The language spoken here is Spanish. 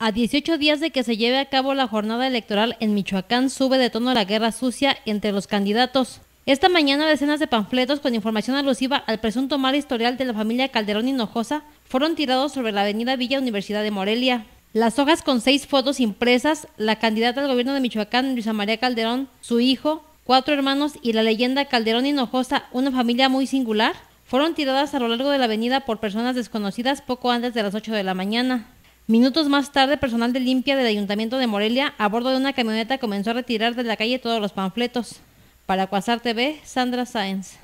A 18 días de que se lleve a cabo la jornada electoral en Michoacán, sube de tono la guerra sucia entre los candidatos. Esta mañana decenas de panfletos con información alusiva al presunto mal historial de la familia Calderón Hinojosa fueron tirados sobre la avenida Villa Universidad de Morelia. Las hojas con seis fotos impresas, la candidata al gobierno de Michoacán, Luisa María Calderón, su hijo, cuatro hermanos y la leyenda Calderón Hinojosa, una familia muy singular, fueron tiradas a lo largo de la avenida por personas desconocidas poco antes de las 8 de la mañana. Minutos más tarde, personal de limpia del Ayuntamiento de Morelia, a bordo de una camioneta, comenzó a retirar de la calle todos los panfletos. Para Cuasar TV, Sandra Sáenz.